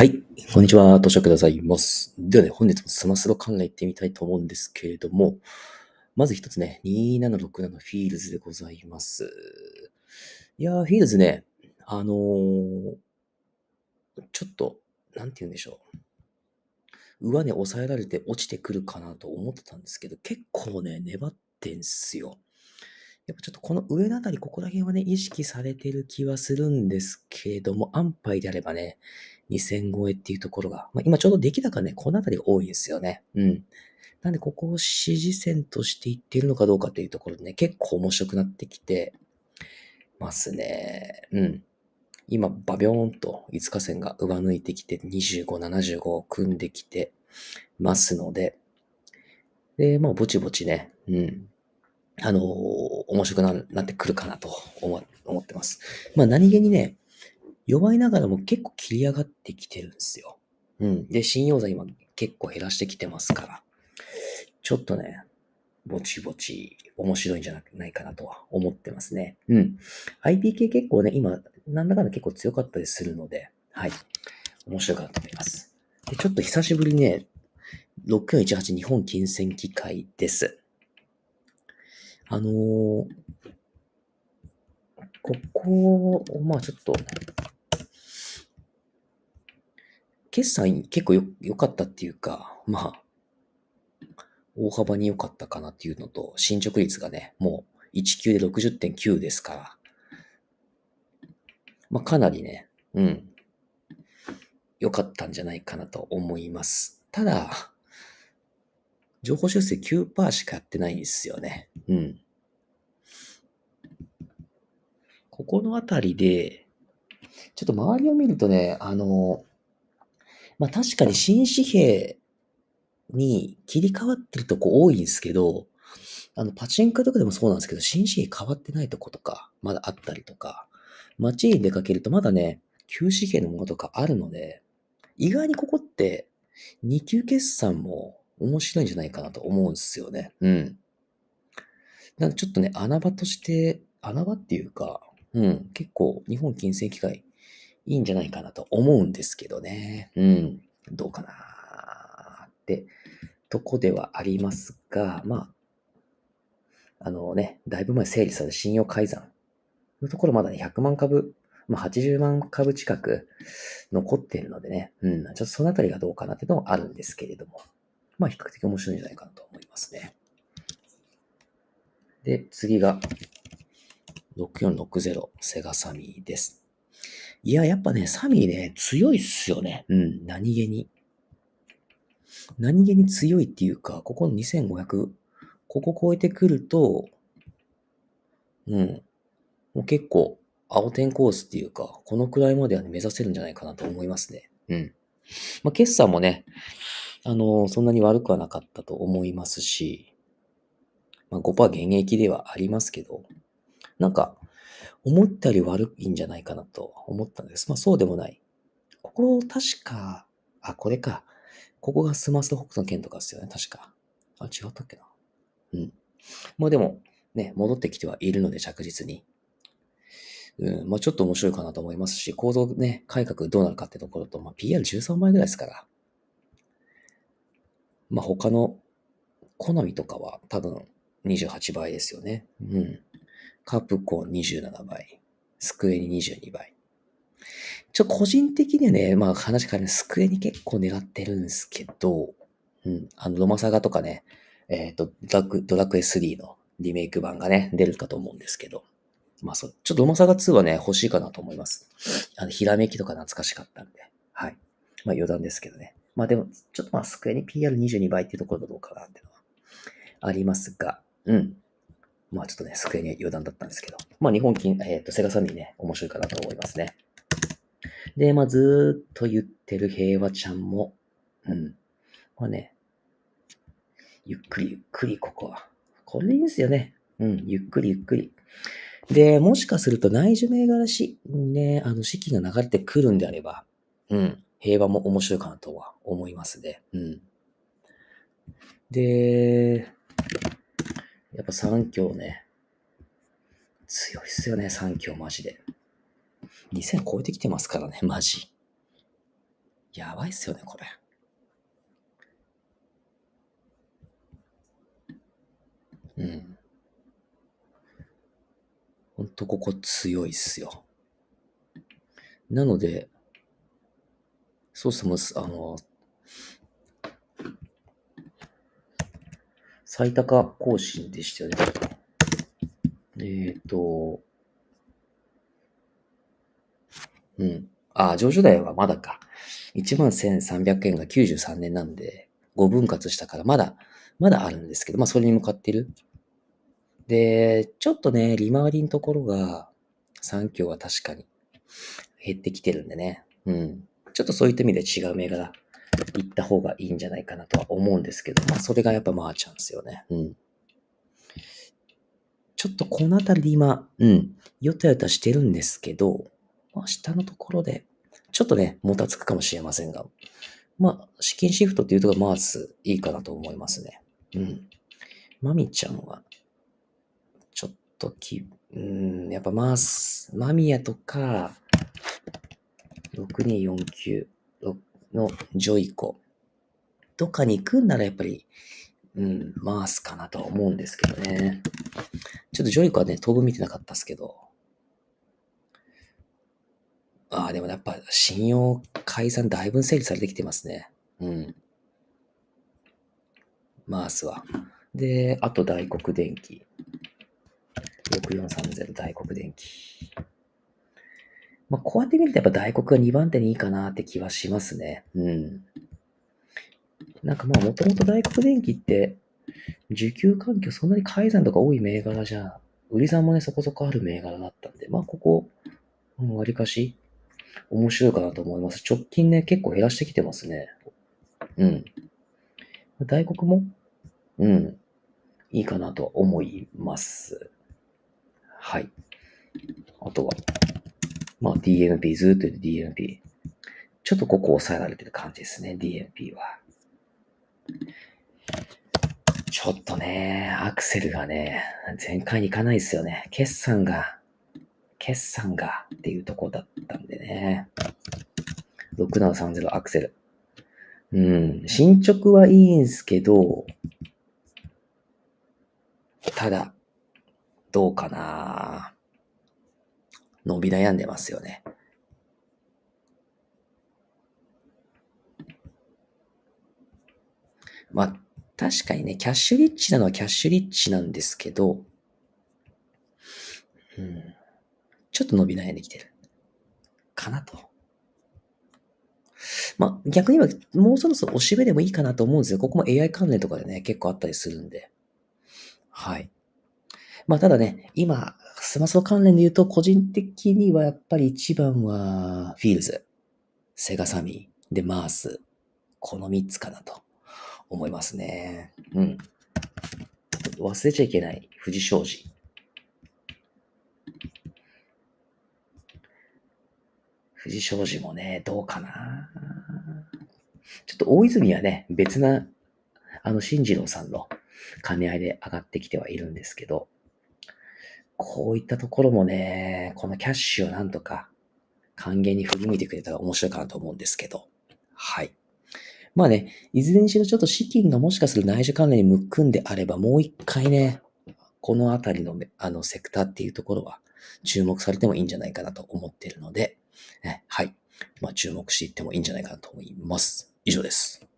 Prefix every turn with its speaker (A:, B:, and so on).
A: はい。こんにちは。図書くださいます。ではね、本日もスマスロ考えてみたいと思うんですけれども、まず一つね、2767フィールズでございます。いやー、フィールズね、あのーちょっと、なんて言うんでしょう。上値抑えられて落ちてくるかなと思ってたんですけど、結構ね、粘ってんすよ。やっぱちょっとこの上のあたり、ここら辺はね、意識されてる気はするんですけれども、安牌であればね、2000超えっていうところが、まあ、今ちょうど出来高ね、このあたりが多いんですよね。うん。なんで、ここを支持線としていっているのかどうかっていうところでね、結構面白くなってきてますね。うん。今、バビョーンと5日線が上抜いてきて、25、75を組んできてますので、で、まあ、ぼちぼちね、うん。あのー面白くなってくるかなと思思ってます。まあ、何気にね、弱いながらも結構切り上がってきてるんですよ。うん。で、信用剤今結構減らしてきてますから、ちょっとね、ぼちぼち面白いんじゃないかなとは思ってますね。うん。IPK 結構ね、今、なんだかんだ結構強かったりするので、はい。面白かったと思います。で、ちょっと久しぶりにね、6418日本金銭機械です。あのーここ、まあちょっと、決算結構よ良かったっていうか、まあ、大幅に良かったかなっていうのと、進捗率がね、もう1級で60.9ですから、まあかなりね、うん、良かったんじゃないかなと思います。ただ、情報修正9%しかやってないんですよね。うん。ここのあたりで、ちょっと周りを見るとね、あの、まあ確かに新紙幣に切り替わってるとこ多いんですけど、あの、パチンコとかでもそうなんですけど、新紙幣変わってないとことか、まだあったりとか、街に出かけるとまだね、旧紙幣のものとかあるので、意外にここって2級決算も面白いんじゃないかなと思うんですよね。うん。なんでちょっとね、穴場として、穴場っていうか、うん、結構日本金星機械いいんじゃないかなと思うんですけどね。うん、どうかなってとこではありますが、まあ、あのね、だいぶ前整理された信用改ざんのところまだね、100万株、まあ80万株近く残ってるのでね、うん、ちょっとそのあたりがどうかなっていうのもあるんですけれども、まあ比較的面白いんじゃないかなと思いますね。で、次が、6460セガサミーです。いや、やっぱね、サミーね、強いっすよね。うん、何気に。何気に強いっていうか、ここの2500、ここ超えてくると、うん、もう結構、青点コースっていうか、このくらいまではね、目指せるんじゃないかなと思いますね。うん。まあ、決算もね、あのそんなに悪くはなかったと思いますし、まあ、5%減益ではありますけど、なんか、思ったより悪いんじゃないかなと思ったんです。まあそうでもない。ここ、確か、あ、これか。ここがスマスと北斗の剣とかですよね、確か。あ、違ったっけな。うん。まあでも、ね、戻ってきてはいるので着実に。うん、まあちょっと面白いかなと思いますし、構造ね、改革どうなるかってところと、まあ PR13 倍ぐらいですから。まあ他の、コナミとかは多分28倍ですよね。うん。カプコン27倍。スクエニ22倍。ちょ、個人的にはね、まあ話変わるスクエニ結構狙ってるんですけど、うん、あの、ロマサガとかね、えっ、と、ドラク、ドラクエ3のリメイク版がね、出るかと思うんですけど、まあそう、ちょっとロマサガ2はね、欲しいかなと思います。あの、ひらめきとか懐かしかったんで、はい。まあ余談ですけどね。まあでも、ちょっとまあスクエニ PR22 倍っていうところがどうかなっていうのはありますが、うん。まあちょっとね、机に余談だったんですけど。まあ日本金、えっ、と、セガサミーね、面白いかなと思いますね。で、まあずっと言ってる平和ちゃんも、うん。まあね、ゆっくりゆっくりここは。これいいですよね。うん、ゆっくりゆっくり。で、もしかすると内需銘柄し、ね、あの、資金が流れてくるんであれば、うん、平和も面白いかなとは思いますね。うん。で、やっぱ三強ね。強いっすよね、三強マジで。2000超えてきてますからね、マジ。やばいっすよね、これ。うん。ほんとここ強いっすよ。なので、そうすもあの、最高更新でしたよね。えっ、ー、と、うん。あ、上場代はまだか。11,300円が93年なんで、5分割したからまだ、まだあるんですけど、まあそれに向かってる。で、ちょっとね、利回りのところが、3強は確かに減ってきてるんでね。うん。ちょっとそういった意味で違う銘柄行った方がいいんじゃないかなとは思うんですけど、まあそれがやっぱまあチャンスよね。うん。ちょっとこの辺りで今、うん、よたよたしてるんですけど、まあ下のところで、ちょっとね、もたつくかもしれませんが、まあ、資金シフトっていうところがまずいいかなと思いますね。うん。マミちゃんは、ちょっとき、うん、やっぱまあ、マミヤとか、6249のジョイコとかに行くんならやっぱり、うん、マースかなとは思うんですけどね。ちょっとジョイコはね、当分見てなかったっすけど。ああ、でもやっぱ信用改ざんだいぶ整理されてきてますね。うん。マースは。で、あと大黒電機。6430大黒電機。まあ、こうやって見るとやっぱ大黒が2番手にいいかなって気はしますね。うん。なんかまあ、もともと大黒電機って、受給環境そんなに改ざんとか多い銘柄じゃん、売り算もね、そこそこある銘柄だったんで、まあ、ここ、うん、割かし、面白いかなと思います。直近ね、結構減らしてきてますね。うん。大黒も、うん、いいかなと思います。はい。あとは、まあ DNP、ずっと言って DNP。ちょっとここ抑えられてる感じですね、DNP は。ちょっとね、アクセルがね、全開にいかないですよね。決算が、決算がっていうとこだったんでね。6730アクセル。うん、進捗はいいんすけど、ただ、どうかなぁ伸び悩んでますよね。まあ、確かにね、キャッシュリッチなのはキャッシュリッチなんですけど、うん、ちょっと伸び悩んできてる。かなと。まあ、逆に言えば、もうそろそろおしべでもいいかなと思うんですよ。ここも AI 関連とかでね、結構あったりするんで。はい。まあ、ただね、今、スマスロ関連で言うと、個人的にはやっぱり一番は、フィールズ、セガサミー、で、マース、この3つかなと思いますね。うん。忘れちゃいけない、富士商事。富士商事もね、どうかな。ちょっと大泉はね、別な、あの、新次郎さんの兼ね合いで上がってきてはいるんですけど、こういったところもね、このキャッシュをなんとか還元に振り向いてくれたら面白いかなと思うんですけど。はい。まあね、いずれにしろちょっと資金がもしかする内需関連に向くんであれば、もう一回ね、このあたりのあのセクターっていうところは注目されてもいいんじゃないかなと思っているので、ね、はい。まあ注目していってもいいんじゃないかなと思います。以上です。